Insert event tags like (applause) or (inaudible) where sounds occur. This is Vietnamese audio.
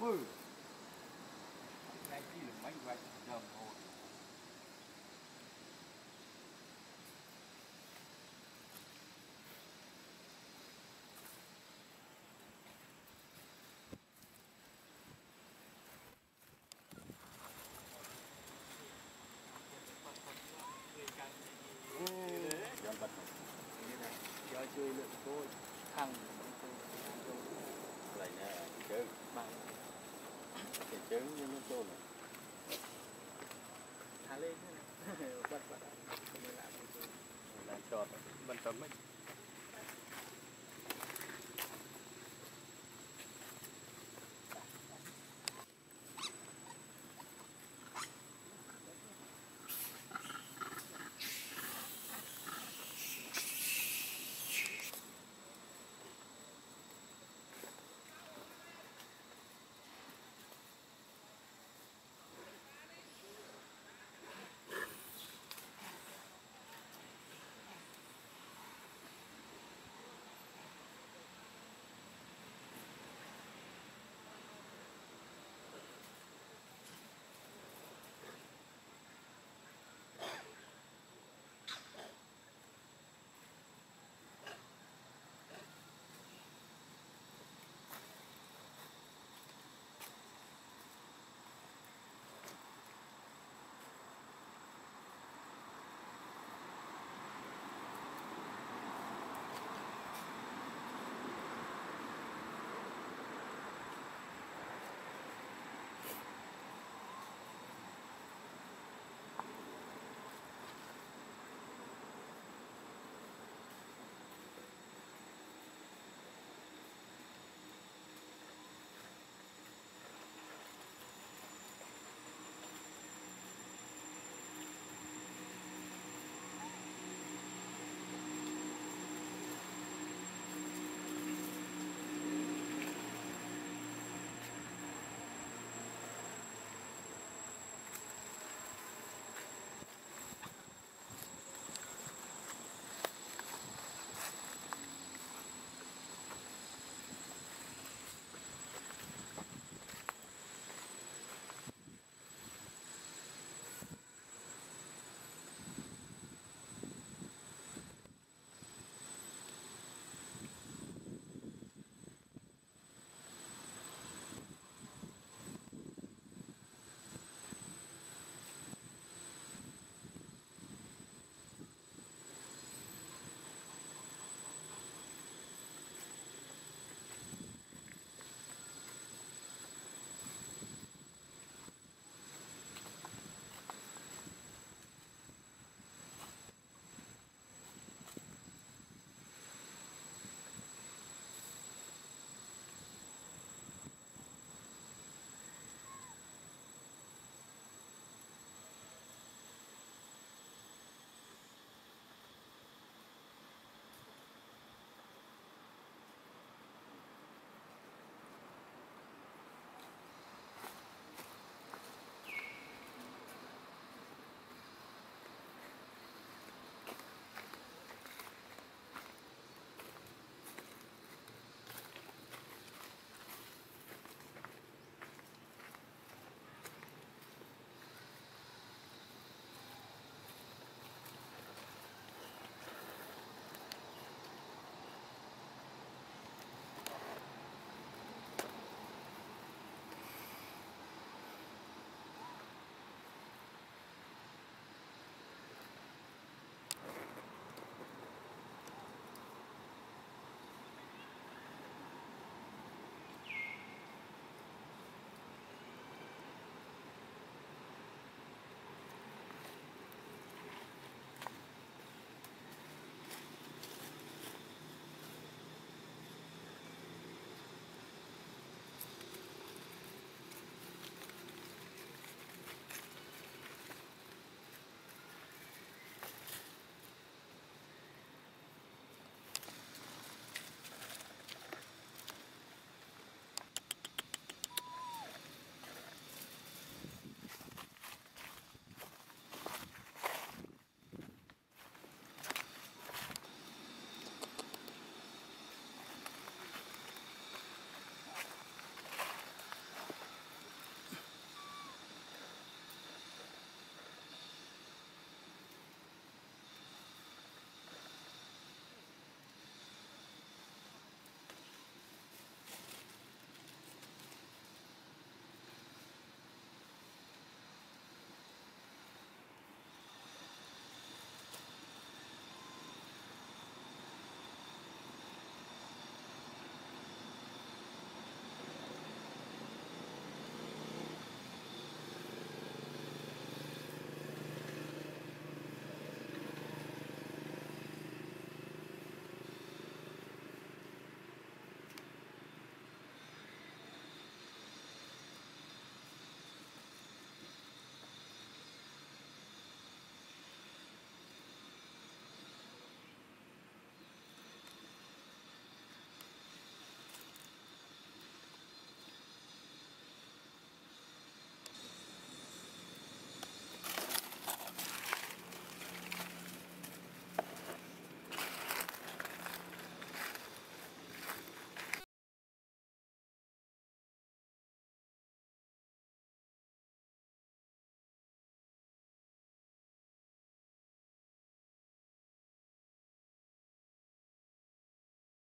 Move. Cái như nó trôn này thả lên thế này. (laughs) Bật bật. Không phải làm lại trọt tấm ấy.